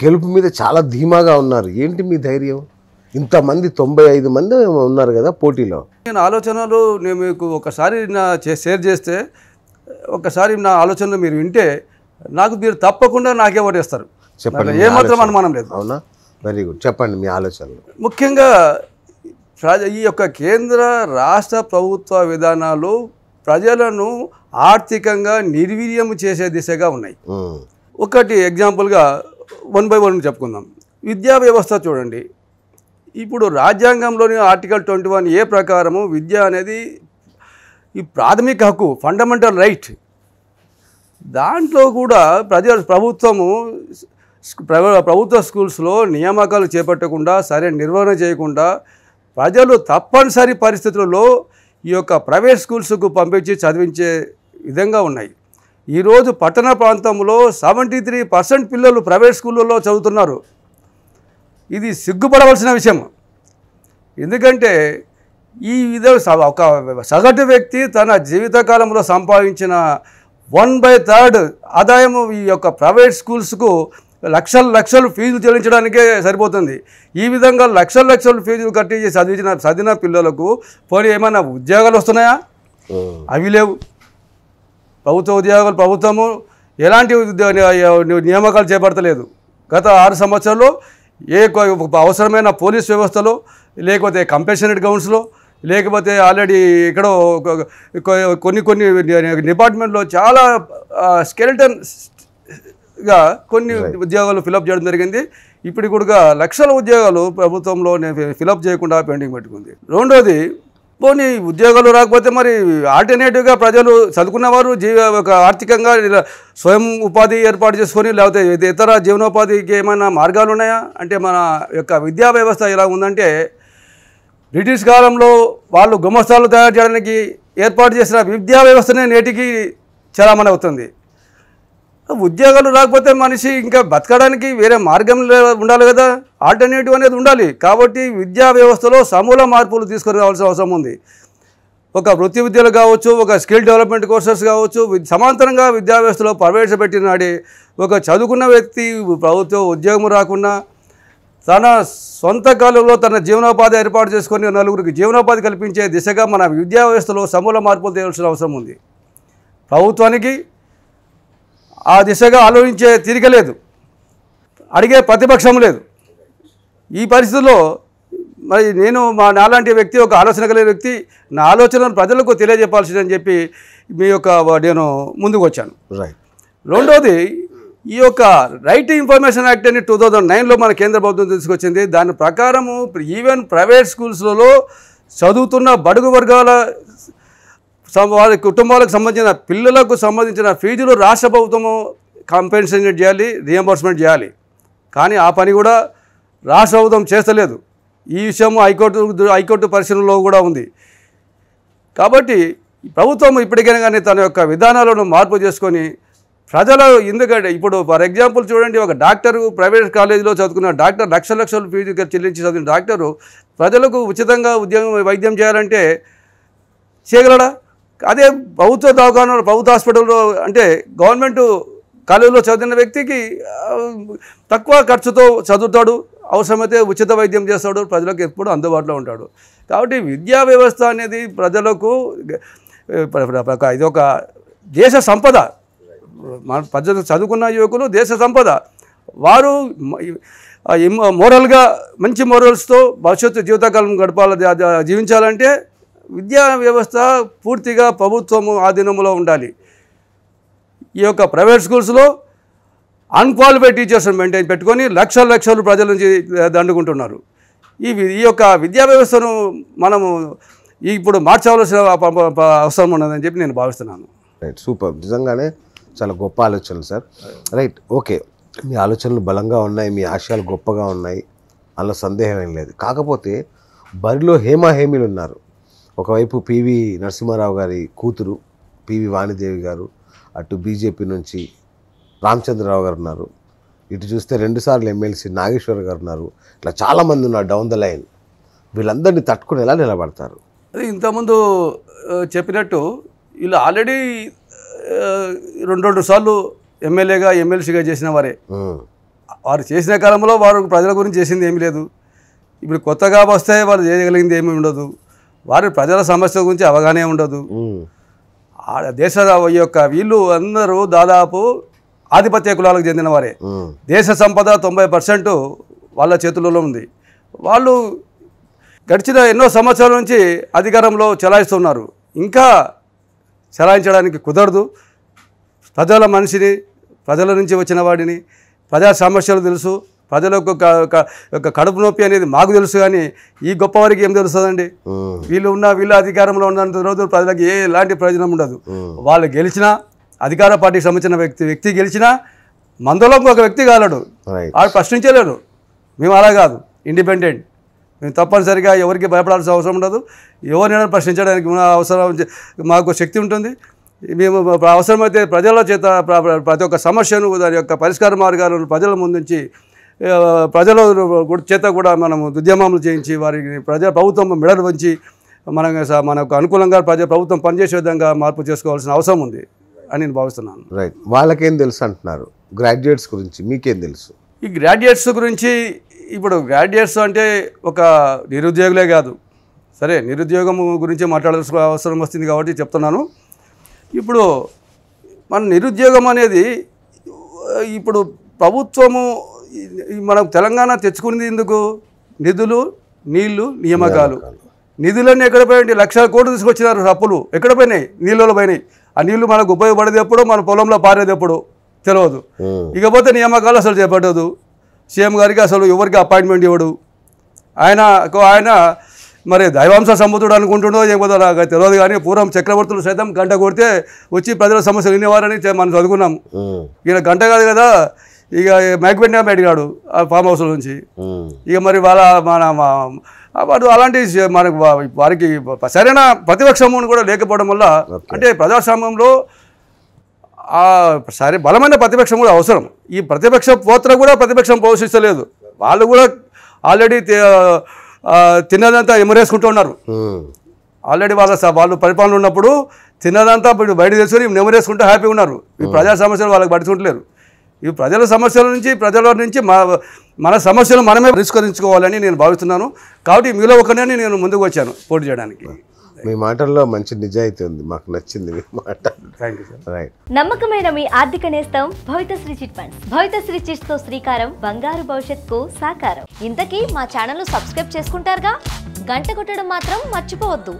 గెలుపు మీద చాలా ధీమాగా ఉన్నారు. ఏంటి మీ ధైర్యం? ఇంతమంది తొంభై ఐదు మంది ఉన్నారు కదా పోటీలో. నేను ఆలోచనలు నేను మీకు ఒకసారి నా షేర్ చేస్తే ఒకసారి నా ఆలోచనలు మీరు వింటే నాకు మీరు తప్పకుండా నాకే ఓటేస్తారు. చెప్పండి ఏమాత్రం. అనుమానం లేదు. అవునా? వెరీ గుడ్ చెప్పండి మీ ఆలోచనలు. ముఖ్యంగా ప్రజ ఈ యొక్క కేంద్ర రాష్ట్ర ప్రభుత్వ విధానాలు ప్రజలను ఆర్థికంగా నిర్వీర్యం చేసే దిశగా ఉన్నాయి. ఒకటి ఎగ్జాంపుల్గా వన్ బై వన్ చెప్పుకుందాం. విద్యా వ్యవస్థ చూడండి. ఇప్పుడు రాజ్యాంగంలోని ఆర్టికల్ ట్వంటీ వన్ ఏ ప్రకారము విద్య అనేది ఈ ప్రాథమిక హక్కు ఫండమెంటల్ రైట్ దాంట్లో కూడా ప్రజ ప్రభుత్వము ప్రభుత్వ స్కూల్స్లో నియామకాలు చేపట్టకుండా సరైన నిర్వహణ చేయకుండా ప్రజలు తప్పనిసరి పరిస్థితులలో ఈ యొక్క ప్రైవేట్ స్కూల్స్కు పంపించి చదివించే విధంగా ఉన్నాయి. ఈరోజు పట్టణ ప్రాంతంలో సెవెంటీ త్రీ పర్సెంట్ పిల్లలు ప్రైవేట్ స్కూళ్ళలో చదువుతున్నారు. ఇది సిగ్గుపడవలసిన విషయం. ఎందుకంటే ఈ విధ ఒక సగటు వ్యక్తి తన జీవితకాలంలో సంపాదించిన వన్ బై థర్డ్ ఆదాయం ఈ యొక్క ప్రైవేట్ స్కూల్స్కు లక్షల లక్షలు ఫీజులు చెల్లించడానికే సరిపోతుంది. ఈ విధంగా లక్షల లక్షలు ఫీజులు కట్టి చదివించిన చదివిన పిల్లలకు పోనీ ఏమైనా ఉద్యోగాలు వస్తున్నాయా? అవి లేవు. ప్రభుత్వ ఉద్యోగాలు ప్రభుత్వము ఎలాంటి నియామకాలు చేపడతలేదు. గత ఆరు సంవత్సరాల్లో ఏ అవసరమైన పోలీస్ వ్యవస్థలో లేకపోతే కంపెన్షనరీ గౌన్స్లో లేకపోతే ఆల్రెడీ కొ- కొన్ని కొన్ని డిపార్ట్మెంట్లో చాలా స్కెలిటన్గా కొన్ని ఉద్యోగాలు ఫిలప్ చేయడం జరిగింది. ఇప్పుడు కూడా లక్షల ఉద్యోగాలు ప్రభుత్వంలో ఫిలప్ చేయకుండా పెండింగ్ పెట్టుకుంది. రెండోది పోనీ ఉద్యోగాలు రాకపోతే మరి ఆల్టర్నేటివ్గా ప్రజలు చదువుకున్నవారు జీవ ఒక ఆర్థికంగా స్వయం ఉపాధి ఏర్పాటు చేసుకొని లేకపోతే ఇతర జీవనోపాధికి ఏమైనా మార్గాలు ఉన్నాయా? అంటే మన యొక్క విద్యా వ్యవస్థ ఎలా ఉందంటే బ్రిటిష్ కాలంలో వాళ్ళు గుమస్తాలు తయారు చేయడానికి ఏర్పాటు చేసిన విద్యా వ్యవస్థనే నేటికి చలామణి అవుతుంది. ఉద్యోగాలు రాకపోతే మనిషి ఇంకా బతకడానికి వేరే మార్గం ఉండాలి కదా. ఆల్టర్నేటివ్ అనేది ఉండాలి. కాబట్టి విద్యా వ్యవస్థలో సమూల మార్పులు తీసుకుని రావాల్సిన అవసరం ఉంది. ఒక వృత్తి విద్యలు కావచ్చు ఒక స్కిల్ డెవలప్మెంట్ కోర్సెస్ కావచ్చు సమాంతరంగా విద్యా వ్యవస్థలో ప్రవేశపెట్టినాడే ఒక చదువుకున్న వ్యక్తి ప్రభుత్వ ఉద్యోగం రాకుండా తన సొంత కాలంలో తన జీవనోపాధి ఏర్పాటు చేసుకొని నలుగురికి జీవనోపాధి కల్పించే దిశగా మన విద్యా వ్యవస్థలో సమూల మార్పులు తేవాల్సిన అవసరం ఉంది. ప్రభుత్వానికి ఆ దిశగా ఆలోచించే తీరిక లేదు. అడిగే ప్రతిపక్షం లేదు. ఈ పరిస్థితుల్లో మరి నేను మా నాలాంటి వ్యక్తి ఒక ఆలోచన కలిగిన వ్యక్తి నా ఆలోచనను ప్రజలకు తెలియజెప్పాల్సిందని చెప్పి మీ యొక్క నేను ముందుకు వచ్చాను. రైట్ రెండోది ఈ యొక్క రైట్ టు ఇన్ఫర్మేషన్ యాక్ట్ అని టూ థౌజండ్ నైన్లో మన కేంద్ర ప్రభుత్వం తీసుకొచ్చింది. దాని ప్రకారము ఈవెన్ ప్రైవేట్ స్కూల్స్లలో చదువుతున్న బడుగు వర్గాల వారి కుటుంబాలకు సంబంధించిన పిల్లలకు సంబంధించిన ఫీజులు రాష్ట్ర ప్రభుత్వము కాంపెన్సేషన్ చేయాలి రియంబర్స్మెంట్ చేయాలి. కానీ ఆ పని కూడా రాష్ట్ర ప్రభుత్వం చేస్తలేదు. ఈ విషయం హైకోర్టు హైకోర్టు పరిశీలనలో కూడా ఉంది. కాబట్టి ప్రభుత్వం ఇప్పటికైనా కానీ తన యొక్క విధానాలను మార్పు చేసుకొని ప్రజలు ఎందుకంటే ఇప్పుడు ఫర్ ఎగ్జాంపుల్ చూడండి ఒక డాక్టర్ ప్రైవేట్ కాలేజీలో చదువుకున్న డాక్టర్ లక్ష లక్షలు ఫీజు చెల్లించి చదివిన డాక్టరు ప్రజలకు ఉచితంగా ఉద్యోగం వైద్యం చేయాలంటే చేయగలడా? అదే ప్రభుత్వ దవాఖానలో ప్రభుత్వ హాస్పిటల్లో అంటే గవర్నమెంట్ కాలేజీలో చదివిన వ్యక్తికి తక్కువ ఖర్చుతో చదువుతాడు అవసరమైతే ఉచిత వైద్యం చేస్తాడు ప్రజలకు ఎప్పుడు అందుబాటులో ఉంటాడు. కాబట్టి విద్యా వ్యవస్థ అనేది ప్రజలకు ఇది ఒక దేశ సంపద. మన ప్రజలు చదువుకున్న యువకులు దేశ సంపద. వారు మోరల్గా మంచి మోరల్స్తో భవిష్యత్తు జీవితకాలం గడపాల జీవించాలంటే విద్యా వ్యవస్థ పూర్తిగా ప్రభుత్వము ఆధీనంలో ఉండాలి. ఈ యొక్క ప్రైవేట్ స్కూల్స్లో అన్క్వాలిఫైడ్ టీచర్స్ని మెయింటైన్ పెట్టుకొని లక్షల లక్షలు ప్రజల నుంచి దండుకుంటున్నారు. ఈ ఈ యొక్క విద్యా వ్యవస్థను మనము ఇప్పుడు మార్చవలసిన అవసరం ఉన్నదని చెప్పి నేను భావిస్తున్నాను. Right super. నిజంగానే చాలా గొప్ప ఆలోచనలు సార్. Right okay. మీ ఆలోచనలు బలంగా ఉన్నాయి మీ ఆశయాలు గొప్పగా ఉన్నాయి. అలా సందేహం ఏం లేదు. కాకపోతే బరిలో హేమాహేమీలు ఉన్నారు. ఒకవైపు పివి నరసింహారావు గారి కూతురు పివి వాణిదేవి గారు అటు బీజేపీ నుంచి రామచంద్రరావు గారు ఉన్నారు. ఇటు చూస్తే రెండుసార్లు ఎమ్మెల్సీ నాగేశ్వర్ గారు ఉన్నారు. ఇట్లా చాలామంది ఉన్నారు డౌన్ ద లైన్. వీళ్ళందరినీ తట్టుకుని ఎలా నిలబడతారు? అది ఇంతకుముందు చెప్పినట్టు వీళ్ళు ఆల్రెడీ రెండు రెండు సార్లు ఎమ్మెల్యేగా ఎమ్మెల్సీగా చేసిన వారే. వారు చేసిన కాలంలో వారు ప్రజల గురించి చేసింది ఏమీ లేదు. ఇప్పుడు కొత్తగా వస్తే వాళ్ళు చేయగలిగింది ఏమీ ఉండదు. వారి ప్రజల సమస్యల గురించి అవగాహన ఉండదు. దేశ యొక్క వీళ్ళు అందరూ దాదాపు ఆధిపత్య కులాలకు చెందిన వారే. దేశ సంపద తొంభై పర్సెంట్ వాళ్ళ చేతులలో ఉంది. వాళ్ళు గడిచిన ఎన్నో సంవత్సరాల నుంచి అధికారంలో చెలాయిస్తున్నారు. ఇంకా చెలాయించడానికి కుదరదు. ప్రజల మనిషిని ప్రజల నుంచి వచ్చిన వాడిని ప్రజా సమస్యలు తెలుసు. ప్రజల యొక్క క- క- యొక్క కడుపు నొప్పి అనేది మాకు తెలుసు కానీ ఈ గొప్పవారికి ఏం తెలుస్తుందండి? వీళ్ళు ఉన్న వీళ్ళ అధికారంలో ఉన్నంత రోజులు ప్రజలకు ఏ ఎలాంటి ప్రయోజనం ఉండదు. వాళ్ళు గెలిచినా అధికార పార్టీకి సంబంధించిన వ్యక్తి వ్యక్తి గెలిచినా మందలో ఒక వ్యక్తి కాలడు. వాడు ప్రశ్నించలేరు మేము అలా కాదు. ఇండిపెండెంట్ మేము తప్పనిసరిగా ఎవరికి భయపడాల్సిన అవసరం ఉండదు. ఎవరినైనా ప్రశ్నించడానికి అవసరం మాకు శక్తి ఉంటుంది. మేము అవసరమైతే ప్రజల చేత ప్ర- ప్ర- ప్రతి ఒక్క సమస్యను దాని యొక్క పరిష్కార మార్గాలను ప్రజల ముందుంచి ప్రజల చేత కూడా మనము ఉద్యమాలు చేయించి వారికి ప్రజా ప్రభుత్వం మెడలు వంచి మన మనకు అనుకూలంగా ప్రజా ప్రభుత్వం పనిచేసే విధంగా మార్పు చేసుకోవాల్సిన అవసరం ఉంది అని నేను భావిస్తున్నాను. రైట్. వాళ్ళకేం తెలుసు అంటున్నారు? గ్రాడ్యుయేట్స్ గురించి మీకేం తెలుసు? ఈ గ్రాడ్యుయేట్స్ గురించి ఇప్పుడు గ్రాడ్యుయేట్స్ అంటే ఒక నిరుద్యోగులే కాదు. సరే నిరుద్యోగం గురించి మాట్లాడాల్సిన అవసరం వస్తుంది కాబట్టి చెప్తున్నాను. ఇప్పుడు మన నిరుద్యోగం అనేది ఇప్పుడు ప్రభుత్వము మనం తెలంగాణ తెచ్చుకునేది ఎందుకు? నిధులు నీళ్ళు నియామకాలు. నిధులన్నీ ఎక్కడ పోయండి లక్షల కోట్లు తీసుకొచ్చినారు అప్పులు. ఎక్కడ పోయినాయి? నీళ్ళలో పోయినాయి. ఆ నీళ్ళు మనకు ఉపయోగపడేది ఎప్పుడు? మన పొలంలో పారేది ఎప్పుడు? తెలియదు ఇకపోతే నియామకాలు అసలు చేపట్టదు. సీఎం గారికి అసలు ఎవరికి అపాయింట్మెంట్ ఇవ్వడు. ఆయన ఆయన మరి దైవాంశ సంబుద్ధుడు అనుకుంటుండో లేకపోతే నాకు తెలియదు కానీ పూర్వం చక్రవర్తులు సైతం గంట కొడితే వచ్చి ప్రజల సమస్యలు వినేవారని మనం చదువుకున్నాం. ఈయన గంట కాదు కదా? ఇక మ్యాక్బెండా అడిగాడు ఆ ఫామ్ హౌస్ నుంచి. ఇక మరి వాళ్ళ మన వాడు అలాంటి మనకు వారికి సరైన ప్రతిపక్షము కూడా లేకపోవడం వల్ల అంటే ప్రజాస్వామ్యంలో ఆ సరే బలమైన ప్రతిపక్షం కూడా అవసరం. ఈ ప్రతిపక్ష పోత్ర కూడా ప్రతిపక్షం పోషిస్తలేదు. వాళ్ళు కూడా ఆల్రెడీ తిన్నదంతా ఎమరేసుకుంటూ ఉన్నారు. ఆల్రెడీ వాళ్ళ వాళ్ళు పరిపాలన ఉన్నప్పుడు తిన్నదంతా బయట తెచ్చుకొని నెమరేసుకుంటూ హ్యాపీగా ఉన్నారు. ఈ ప్రజా సమస్యలు వాళ్ళకి పడుతుంటలేరు ఈ ప్రజల సమస్యల నుంచి ప్రజల నుంచి మా మన సమస్యలు మనమే పరిష్కరించుకోవాలని నేను భావిస్తున్నాను. కాబట్టి మీలో ఒకనే నేను ముందుకు వచ్చాను పోటీ చేయడానికి. మీ మాటల్లో మంచి నిజాయితీ ఉంది. మాకు నచ్చింది మీ మాట. థ్యాంక్ యూ సార్ రైట్ నమ్మకమైన మీ ఆర్థిక నేస్తం భవితశ్రీ చిట్ ఫండ్స్. భవితశ్రీ చిట్స్తో శ్రీకారం బంగారు భవిష్యత్తుకు సాకారం. ఇంతకీ మా ఛానల్ సబ్స్క్రైబ్ చేసుకుంటారుగా? గంట కొట్టడం మాత్రం మర్చిపోవద్దు.